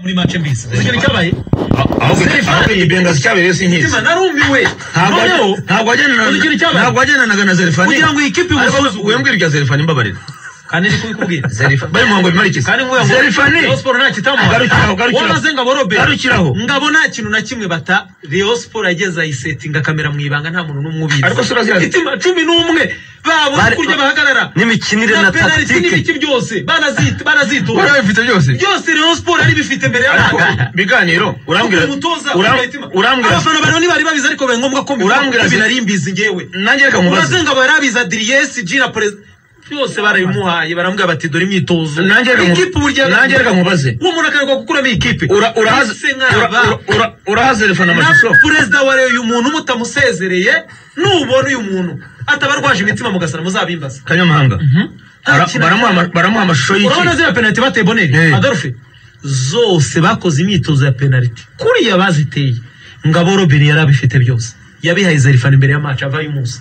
muri mace mbisi uzi ikintu cyabaye ahubwo ahubwo iyi bengazi cyabereye sinkizi mutima narumiwe ntabwo noneho ntabwo wagendanaga uzi ikintu cyabaye ntabwo wagendanaga na zerifani kugira ngo iyi kipe ariko imusuzume wembwira irya zerifani mbabarira kandi ndi kubikubwira zerifani bari muhango bimarikise kandi nguye ngo zerifani Rayon Sport nta kitamuha Garukiraho, garukiraho. wanaze ngabo Robert Garukiraho. ngabo nta kintu na kimwe bata Rayon Sport yageze ayisetinga kamera mu ibanga nta muntu n'umwe ubizi Ariko sura zira- itima cumi n'umwe babona Bari- kurya bahagarara n'imikinire na tactique. n'ibiki byose banazita banazitora barabifite byose byose Rayon Sport ari bifite mbere ariko y'abana biganiro urambwira urambwira abafana bari ntibari babizi ariko bibaye ngombwa ko Urambwira ibi zi- nari mbizi ngewe nanjye reka mubaze. Urazenga aba yarabizi adiriyesi jina perezida byose barabimuhaye barambwira bati dore imyitozo. Nanjye reka ikipe mubaze. Uwo muntu akanirwa gukuramo iyi kipe Ura- urahaze Ese ura- nkaba ura- ura- urahaze zerifani na amashusho. Perezida wa uyu muntu mutamusezereye nubona uyu muntu. Ataba arwaje imitima mugasara muzabimbaza. Kanyamahanga. Kintu- baramuha ama- baramuha amashusho urabona y'iki ziriya penaliti bateye boneri? Eh. adolphe zose bakoze imyitozo ya penaliti. Kuriya baziteye ngabo robin yari abifite byose. Yabihaye zerifani imbere ya match avayo umunsi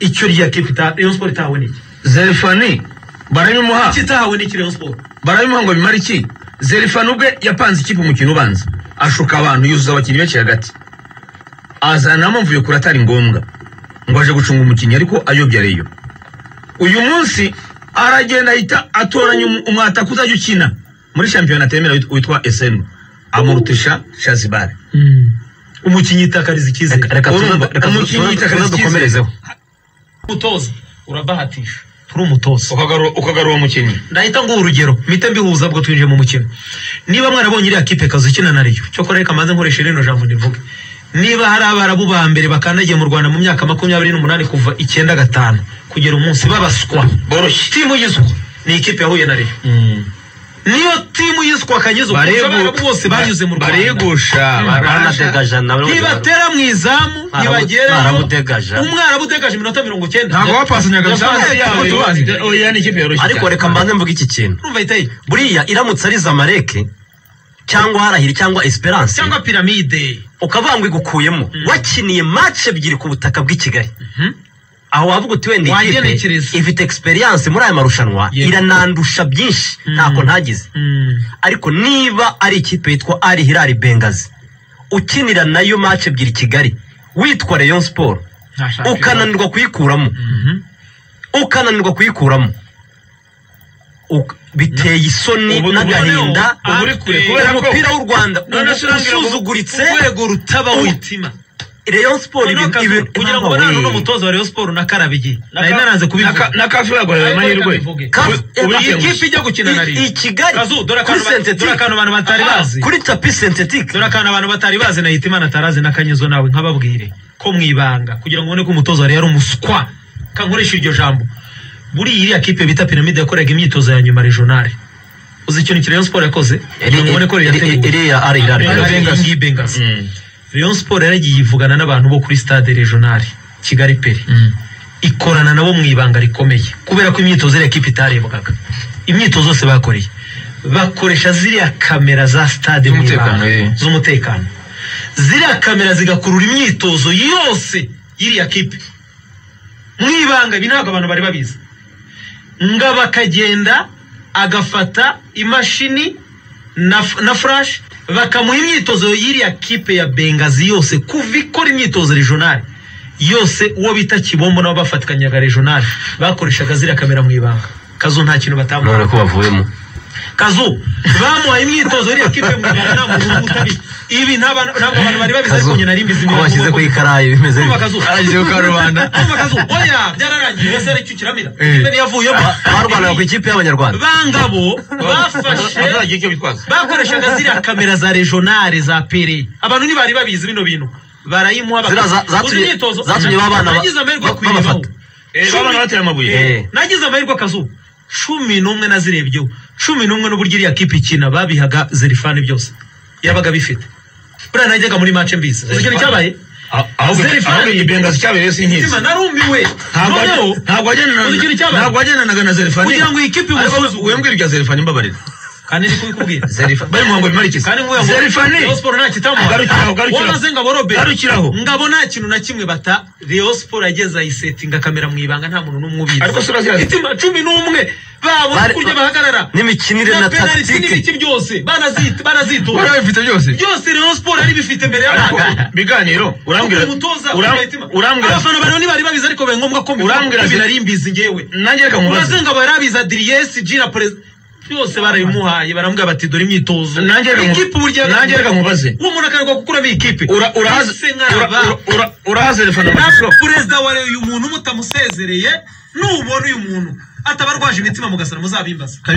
icyo rya kipe ita Rayon Sport itahawe n'iki zerifani barabimuha iki itahawe n'iki Rayon Sport barabimuha ngo bimare iki? Zerifani ubwe yapanze ikipe umukino ubanza. Ashuka abantu yuzuza abakinnyi benshi hagati. Azanamo mvuye kure atari ngombwa. Ngo aje gucunga umukinnyi ariko ayobya reyo uyu munsi aragenda ahita atoranya umwataka uzajya ukina muri shampiyona atemera wit- witwa esenu amurutisha shazibare umukinnyi itakariza icyizere. Umukinnyi tuze dukomerezeho. Umutoza urabahatisha turi umutoza ukagarura umukinnyi ndahita nguha urugero. Mpite mbihuza bwo twinjiye mu mukino. Niba mwarabonye iriya kipe kazi ikina na riyo cyokora reka maze nkoreshe rino jambo ndivuge. Niba hari abarabu ba mbere bakandagiye mu rwanda mu myaka makumyabiri n'umunani kuva icyenda gatanu kugera umunsi babaswa. Boroshye. Timu yiswa ni ikipe yahuye na riyo niyo timu yiswa kurusha abarabu bose banyuze mu rwanda. baregusha banadegaja nawe ntibatera mu izamu ntibagerayo umwarabu udegaje iminota mirongo icyenda. Ntabwo wapasanyaga oya ni ikipe yoroshye ariko reka mbanze mvuga iki kintu. Buriya iramutse ari zamareke cyangwa harahiri cyangwa esperance cyangwa piramide ukavuga ngo igukuyemo wakiniye match ebyiri ku butaka bw'i kigali. Aho wavuga uti wenda iyi kipe ifite experience muri aya marushanwa. Iranandusha byinshi. Ntako ntagize. Ariko niba ari ikipe yitwa ari hirari bengazi ukinira na yo match ebyiri kigali witwa rayon sport ukananirwa kuyikuramo. Ukananirwa kuyikuramo. Biteye isoni n'agahinda. noneho, ubu uri kure, Ku kubera ko- mupira w'u rwanda usuzuguritse urwego rutaba witima rayon sport kugira ngo banane n'umutoza wa Rayon Sport na Karabigi Na nari naranze na kubivuga na kafi baguhaye Ariko amahirwe ikipe ijya gukina na Rayon i Kigali Kazu, dore akantu dore akantu abantu batari Ah, bazi. kuri tapi synthetic dore akantu abantu batari bazi na Hitimana atarazi n'akanyezo nawe nkababwire ko mu ibanga kugira ngo ubone ko umutoza wari yari umuswa kankoresha iryo jambo buriya iriya kipe bita piramide yakoraga imyitozo ya nyuma regionale uzi ikintu ki Rayon Sport yakoze ubone ko yateguwe iriya ari Ari- ari Mm. Rayon Sport yaragiye ivugana n'abantu bo kuri stade regionale Kigali Peri ikorana nabo mu ibanga rikomeye. Kubera ko imyitozo iriya kipe itarebwaga imyitozo yose bakoreye. Bakoresha ziriya kamera za stade mu ibanga. Eh. z'umutekano. Ziriya kamera zigakurura imyitozo yose y'iriya kipe. Mu ibanga ibi ntabwo abantu bari babizi. Nga bakagenda agafata imashini na, na flash bakamuha imyitozo y'iriya kipe ya bengazi yose kuva ikora imyitozo regionale yose uwo bita kibombo nabo bafatikanyaga regionale bakoreshaga ziriya kamera mu ibanga. Kazo nta kintu bavuyemo kazu bamuhaye imyitozo y'iriya kipe mu ibanga nta muntu n'umwe utabizi ibi ntabwo abantu bari babizi ariko njye nari mbizi ko bashyize ku ikarayi bimeze bityo. kazu? Arashyizeho karubanda. Urumva kazu? Oya byararangiye ese ari cyo kiramira ikipe yavuyemo barwanaga ku ikipe y'abanyarwanda bangabo bafashe bakoreshaga ziriya kamera za regionale za pere abantu ntibari babizi bino bintu barayimuha baka- Ziriya za- zatumye- Uzi imyitozo? zatumye babafata. Babana. Eh, nagize amahirwe akazu cumi n'umwe nazirebyeho cumi n'umwe n'uburyo iriya kipe ikina babihaga zerifani byose. Yabaga bifite buriya najyaga muri mace mbisi uzi ikintu cyabaye ahubwo Zerifani. ahubwo iyi bengazi cyabereye sinkizi Mutima, narumiwe ntabwo wagendanaga na zerifani. Kugira ngo iyi kipe imusuzume wembwira irya zerifani mbabarira. Kandi ndi kubikubwira zerifani bari muhango bimarikise kandi nguye ngo zerifani Rayon Sport nta kitamuha Garukiraho, garukiraho. wanaze ngabo Robert Garukiraho. ngabo nta kintu na kimwe bata Rayon Sport yageze ayisetinga kamera mu ibanga nta muntu n'umwe ubizi. Ariko sura zira- itima cumi n'umwe. Babo Bari- kurya bahagarara. n'imikinire na tactique n'ibiki byose. Banazita banazitora barabifite byose? Byose Rayon Sport yari bifite mbere y'abantu biganiro. Urambwira urambwira abafana bariho ntibari babizi ariko bibaye ngombwa ko Urambwira mbivuga ati- nari mbizi ngewe. Nanjye reka nkubaze urazenga barabizi adiriyesi jina perezida byose barabimuhaye baramubwira bati dore imyitozo. Ikipe uburyo nanjye reka nkubaze. uwo muntu akanirwa gukuramo iyi kipe Ura- urahaze perezida wa uyu muntu mutamusezereye nubona uyu muntu. Ataba arwaje imitima mugasara muzabimbaza.